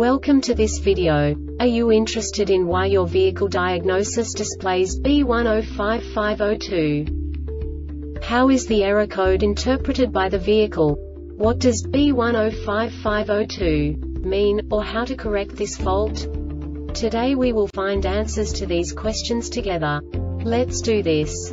Welcome to this video. Are you interested in why your vehicle diagnosis displays B105502? How is the error code interpreted by the vehicle? What does B105502 mean, or how to correct this fault? Today we will find answers to these questions together. Let's do this.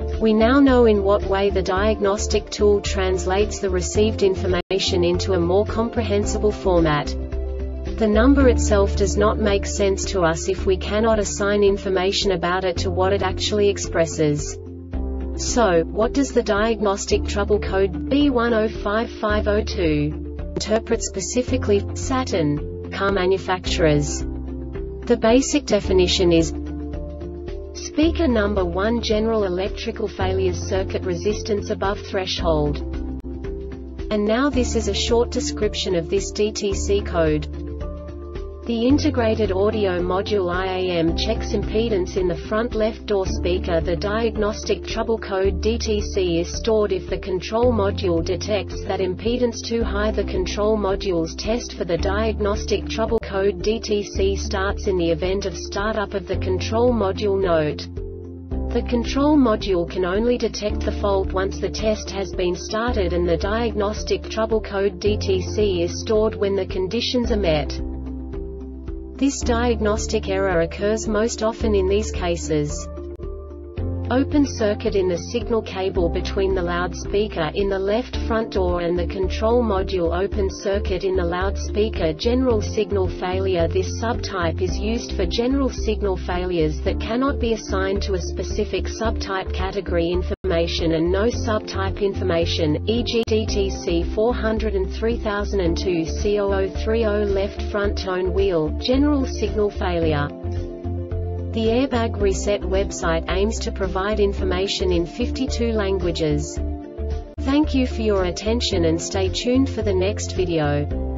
We now know in what way the diagnostic tool translates the received information into a more comprehensible format. The number itself does not make sense to us if we cannot assign information about it to what it actually expresses. So, what does the diagnostic trouble code B105502 interpret specifically Saturn car manufacturers? The basic definition is Speaker number 1 General electrical failures circuit resistance above threshold. And now this is a short description of this DTC code. The integrated audio module IAM checks impedance in the front left door speaker. The diagnostic trouble code DTC is stored if the control module detects that impedance too high. The control module's test for the diagnostic trouble code DTC starts in the event of startup of the control module node. The control module can only detect the fault once the test has been started and the diagnostic trouble code DTC is stored when the conditions are met. This diagnostic error occurs most often in these cases. Open circuit in the signal cable between the loudspeaker in the left front door and the control module open circuit in the loudspeaker. General signal failure. This subtype is used for general signal failures that cannot be assigned to a specific subtype category information and no subtype information, e.g. DTC 403002 C0030 left front tone wheel, general signal failure. The Airbag Reset website aims to provide information in 52 languages. Thank you for your attention and stay tuned for the next video.